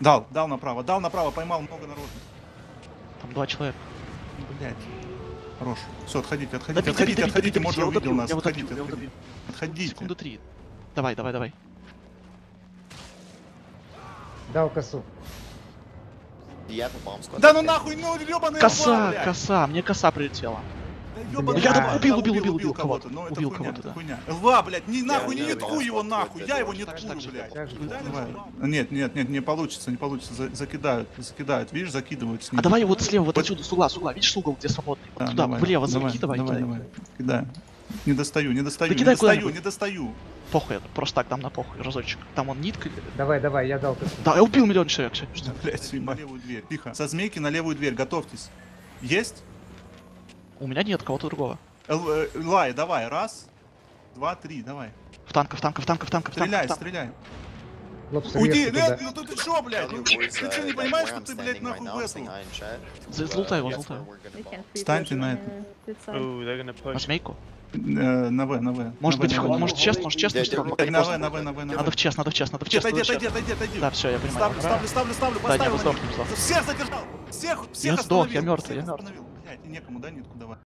Дал, дал направо, дал направо, поймал много народу. Там два человека. Блять. Хорош. Все, отходите, отходите, Добей, отходите, добей, отходите, добей, может я его увидел нас. я Отходите, я отходите. Отходите. Секунды три. Давай, давай, давай. Дал косу. A bomb squad? Да ну нахуй, ну ебаный Коса, коса, мне коса прилетела. Я думал, убил, убил, убил, убил кого-то, это Убил хуйня, кого-то, это да. хуйня. Лва, блядь, не нахуй, не думал, его нахуй, я его не ткую, так же, блядь. Нет, нет, нет, не получится, не получится, За- закидают, закидают, видишь, закидывают с ним. А давай вот слева, вот отсюда, с угла, с угла. Видишь, угла, где свободный? Туда, влево давай, закидывай, давай, давай, кидай. Не достаю, не достаю, не кидай достаю, не достаю. Похуй, я просто так дам на похуй, разочек. Там он нитка. Давай, давай, я дал. Да, я убил миллион человек блядь, на левую дверь, тихо. Со змейки на левую дверь, готовьтесь. Есть? У меня нет кого-то другого. Э, Лай, давай, раз, два, три, давай. В танках, в танках, в танках, в танках, Стреляй, стреляй. Уйди, нет, туда. ну ты шо, блядь? You Ты uh, что, не понимаешь, что ты, блядь, нахуй Uh, Золотай его, free Станьте push на on это. the good side. They're gonna На push. змейку. Э, На В, на В. Может быть, может честно, может честно, Да, что да, ли? да, На В, на В, на В, на В. Надо в чест, надо в чест, надо в чест. Отойди, отойди, чест. отойди, отойди. Да, все, я понимаю. Ставлю, ставлю, ставлю, ставлю, Да, поставил сдохнем, сдохнем. Всех задержал! Всех, всех Я сдох, я мертвый, я мертвый. Блядь, некому, да, нитку давать.